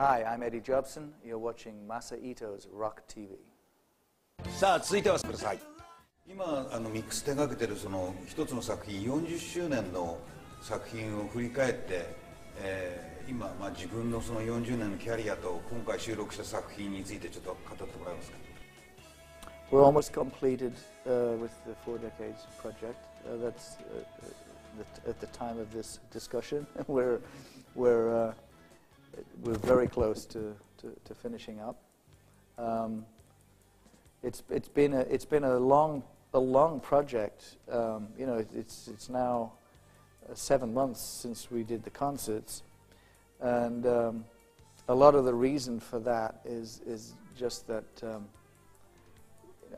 Hi, I'm Eddie Jobson. You're watching Masa Ito's Rock TV. さあ続いてはください今あのミックス手がけてるその一つの作品40周年の作品を振り返って、えー今、まあ、自分のその40年のキャリアと今回収録した作品についてちょっと語ってもらえますか We're almost completed uh, with the Four Decades project. Uh, that's uh, uh, at the time of this discussion. we're, we're, uh, we're very close to, to, to finishing up. Um, it's, it's been a, it's been a long, a long project. Um, you know, it, it's, it's now uh, seven months since we did the concerts. And um, a lot of the reason for that is, is just that um,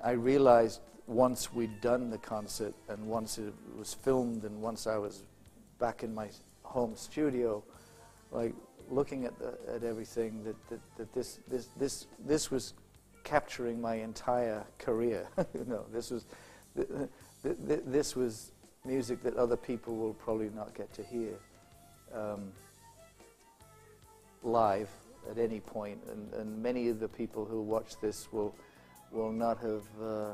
I realized once we'd done the concert and once it was filmed and once I was back in my home studio, like looking at, the, at everything, that, that, that this, this, this, this was capturing my entire career. you know, this was, th- th- th- this was music that other people will probably not get to hear um, live at any point, and, and many of the people who watch this will will not have uh,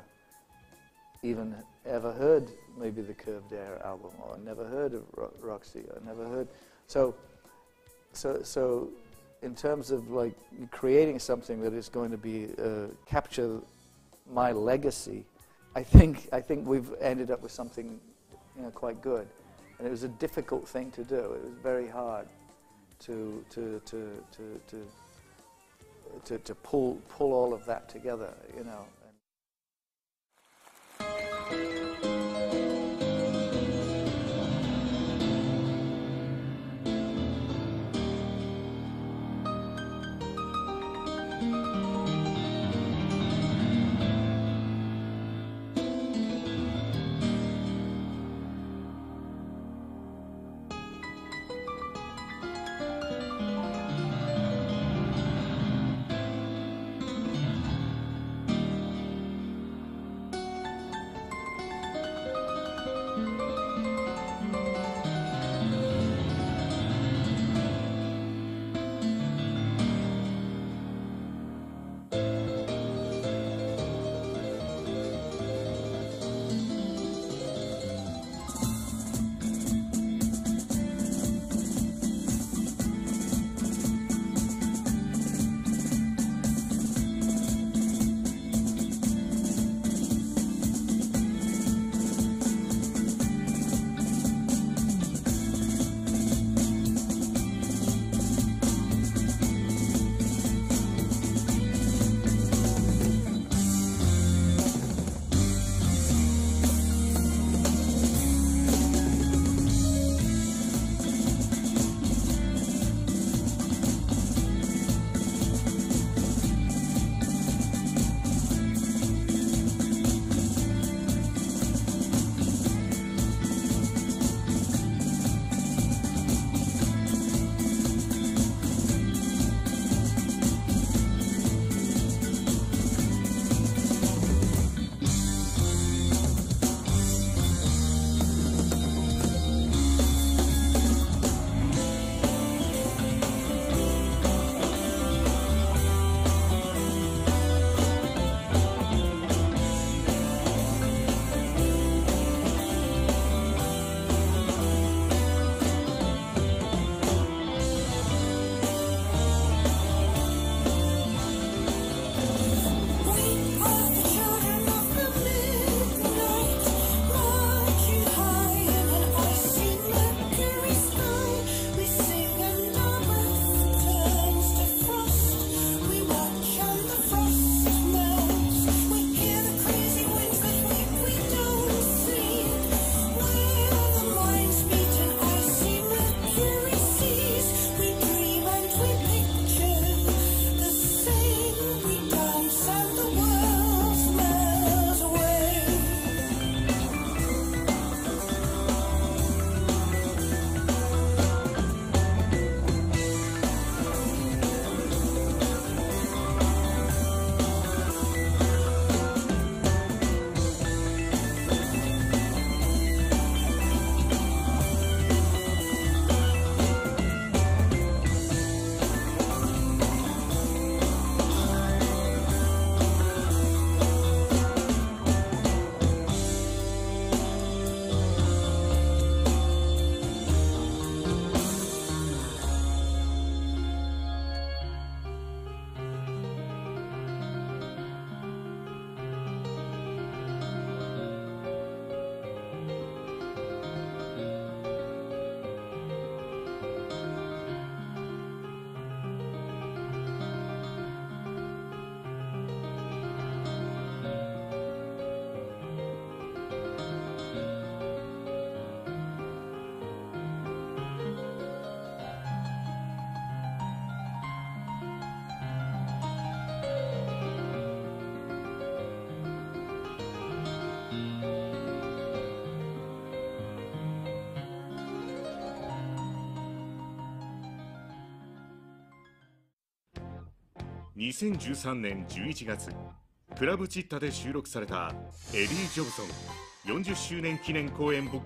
even ever heard maybe the Curved Air album, or never heard of Ro- Roxy, or never heard. So, so, so, in terms of like creating something that is going to be uh, capture my legacy, I think I think we've ended up with something, you know, quite good. And it was a difficult thing to do. It was very hard to to to to to to, to pull pull all of that together, you know. 2013年11月クラブチッタで収録されたエディ・ジョブソン40周年記念公演ボッ